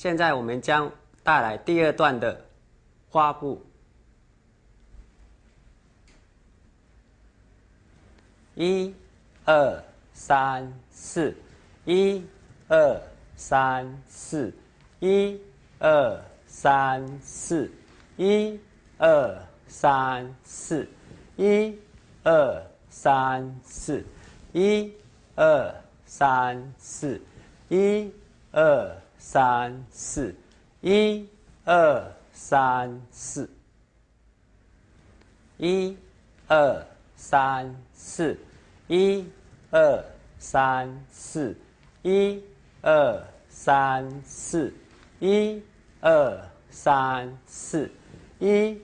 现在我们将带来第二段的花布。一、二、三、四，一、二、三、四，一、二、三、四，一、二、三、四，一、二、三、四，一、二、三、四，一、二、三、四，一、二、三、四，一、二、三、四。一、二、三、四，一、二、三、四，一、二、三、四，一、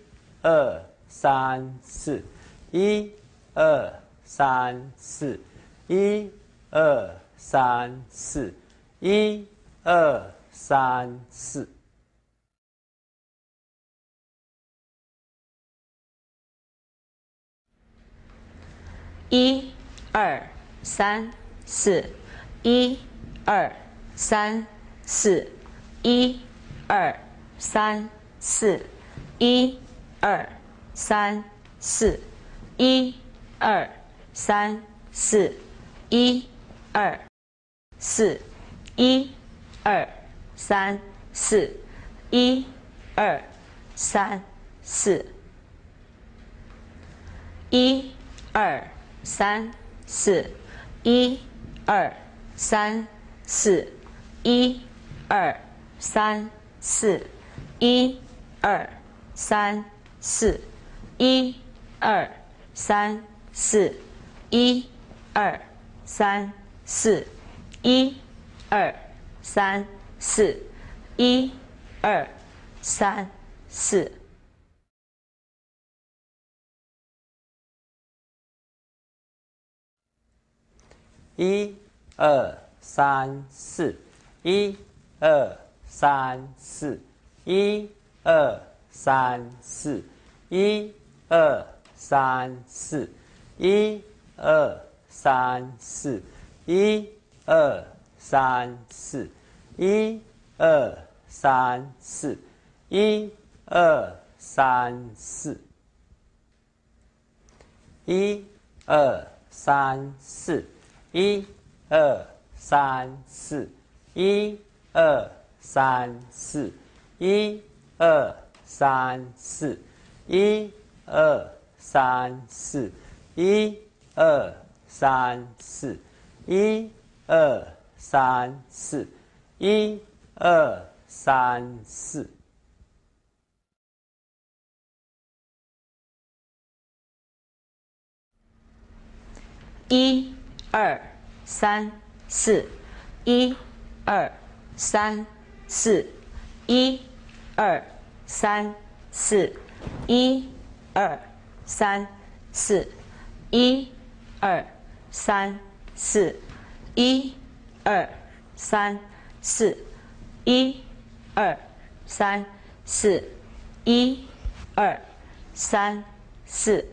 二、三、四，一、二、三、四，一、二、三、四，一、二、三、四，一。二三四，一二三四，一二三四，一二三四，一二三四，一二四，一二三四，一二三四，一二三。四，一，二，三，四，一，二，三，四，一，二，三，四，一，二，三，四，一，二，三，四，一，二，三，四，一，二，三，四。一、二、三、四，一、二、三、四，一、二、三、四，一、二、三、四，一、二、三、四，一、二、三、四，一、二、三、四，一、二、三、四，一、二、三、四。一、二、三、四，一、二、三、四，一、二、三、四，一、二、三、四，一、二、三、四，一、二、三、四，一、二、三、四，一。二三四，一二三四，一二三四，一二三四，一二三四，一二三四，一二三四，一二三四，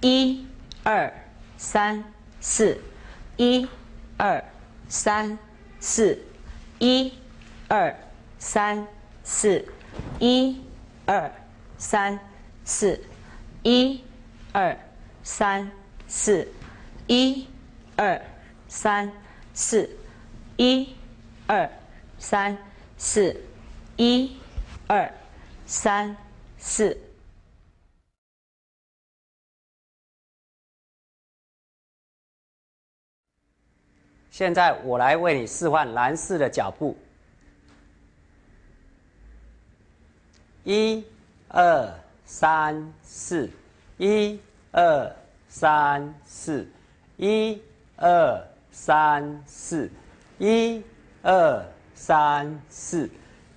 一。二三四，一二三四，一二三四，一二三四，一二三四，一二三四，一二三四，一二三四。现在我来为你示范蓝氏的脚步。一、二、三、四，一、二、三、四，一、二、三、四，一、二、三、四，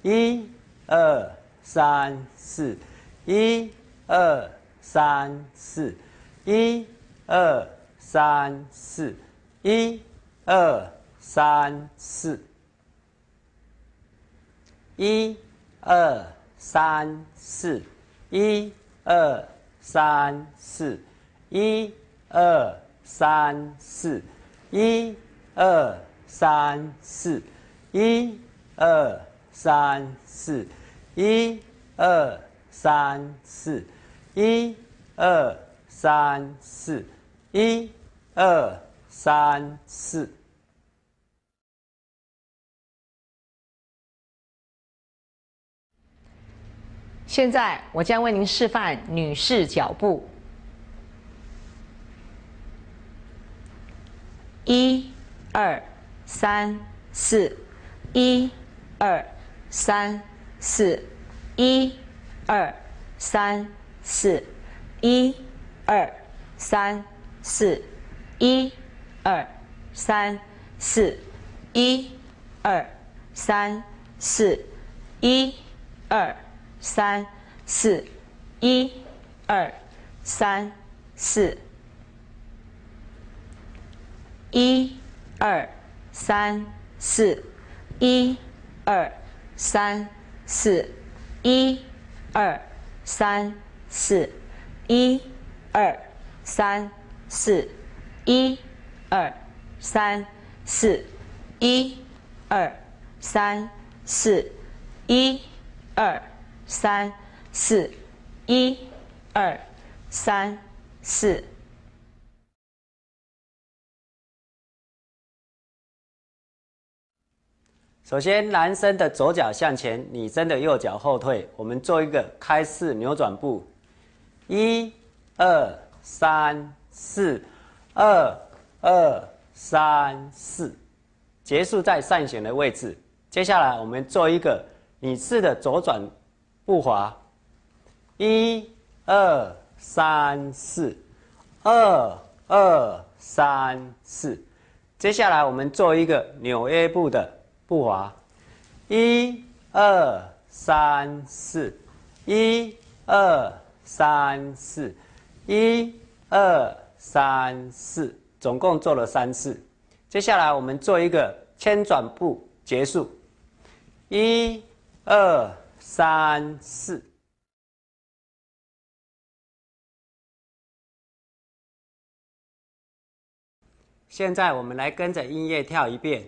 一、二、三、四，一、二、三、四，一、二、三、四，一。二三四，一二三四，一二三四，一二三四，一二三四，一、二、三、四，一、二、三、四，一、二、三、四，一、二、三、四。现在我将为您示范女士脚步。一、二、三、四，一、二、三、四，一、二、三、四，一、二、三、四，一、二、三、四，一、二、三、四，一、二。三四一二三四一二三四一二三四一二三四一二三四一二三四一二三四一二。三四一二三四。首先，男生的左脚向前，女生的右脚后退。我们做一个开式扭转步，一二三四，二二三四，结束在上旋的位置。接下来，我们做一个女士的左转。步滑，一、二、三、四，二、二、三、四。接下来我们做一个扭 A 步的步滑，一、二、三、四，一、二、三、四，一、二、三、四，总共做了三次。接下来我们做一个千转步结束，一、二。三四，现在我们来跟着音乐跳一遍。